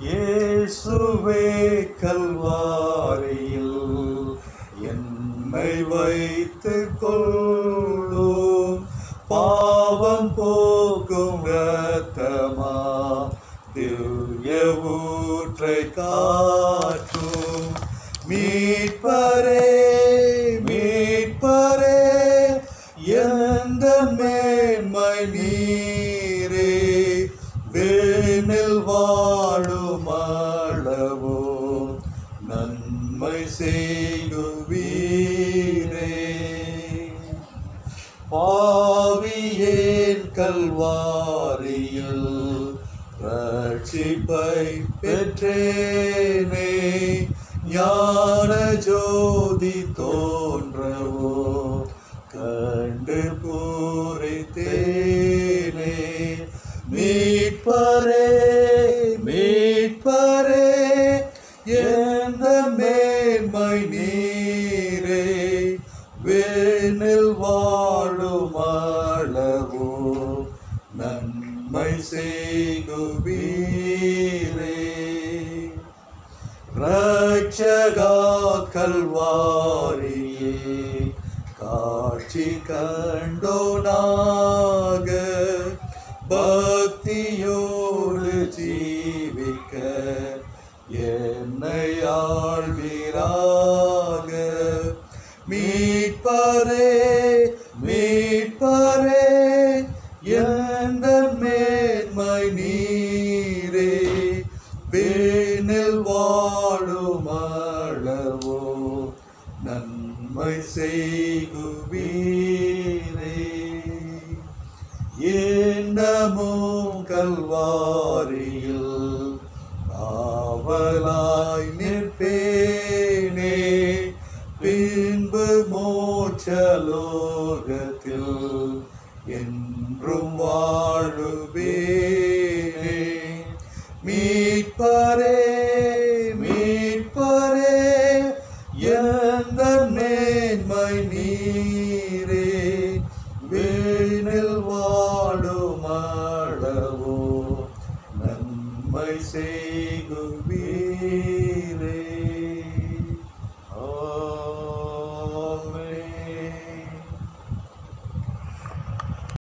இயேசுவே கல்வாரியில் என்னை வைத்து கொள்ளும் பாவம் போகும் ரத்தமா திவ்ய ஊற்றை காற்றும் மீட்பரே மீட்பரே எந்த மேன்மை நீரே. வேனில் வா பாடுமாளவோ நன்மை செய்குவீரே பாவியேன் கல்வாரியில் ரட்சிப்பை பெற்றேனே. ஞான ஜோதி தோன்றவோ கண்டு பூரித்தேனே. மீட்பரே நன்மை செய்குவீரே ரட்சகா கல்வாரியே காட்சி கண்டோனாக பக்தியோடு ஜீவிக்க என்னை ஆழ்வீராக மீட்பரே மீட்பரே எந்த மேன்மை நீரே? வேனில் வாழும் அளவோ? நன்மை செய்குவீரே. என்னமும் கல்வாரியில் காவலாய் நிற்பேனே. பின்பு மோட்சலோகத்தில் என்றும் வாழுவேனே. மீட்பரே மீட்பரே எந்த மேன்மை நீரே. வேனில் வாழும் அளவோ நன்மை செய்குவே